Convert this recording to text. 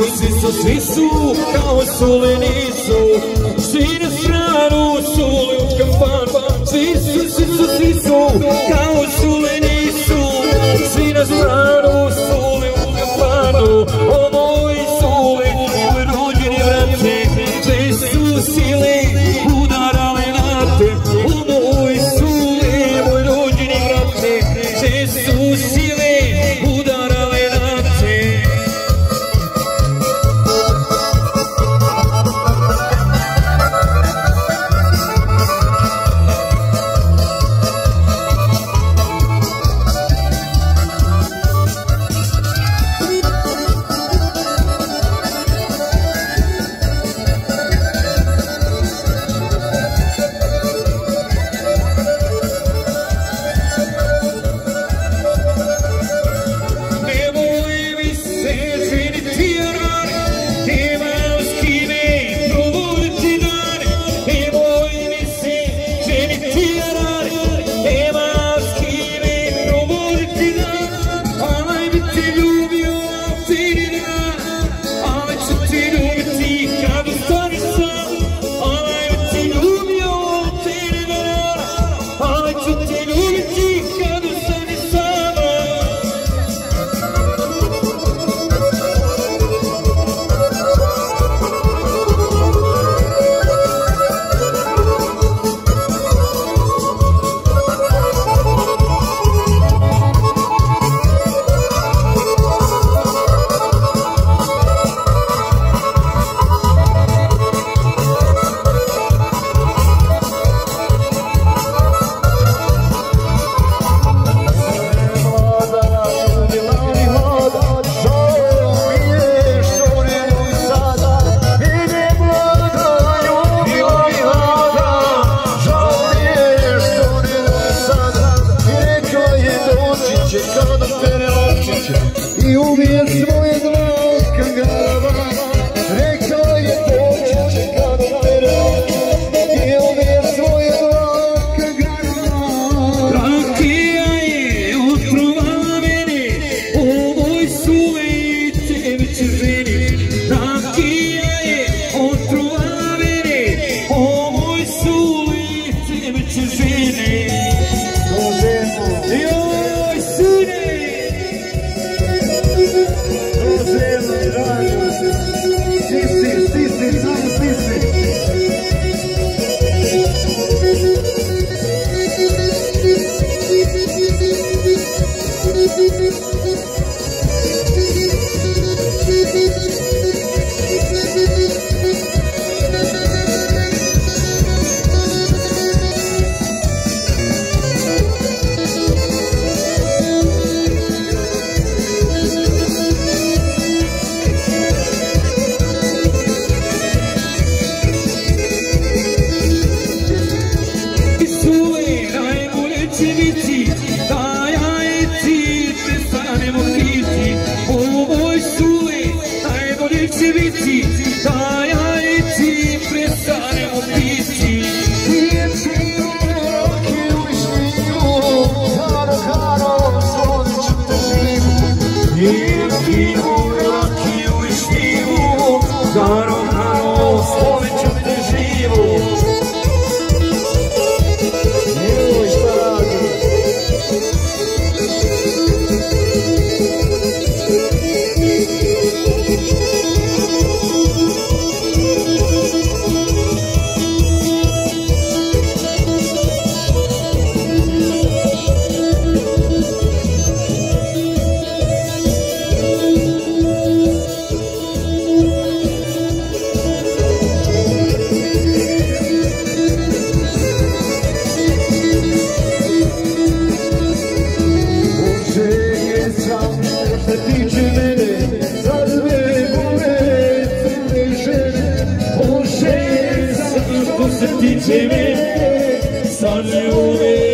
Svi su, svi su kao suleni su Svi na stranu suli u kafan Svi su, svi su, svi su kao i uvijek svoje vici, vici, da jajci prestanemo pici. Nije pivo, raki u višnjivu, zaro Dicevi, sono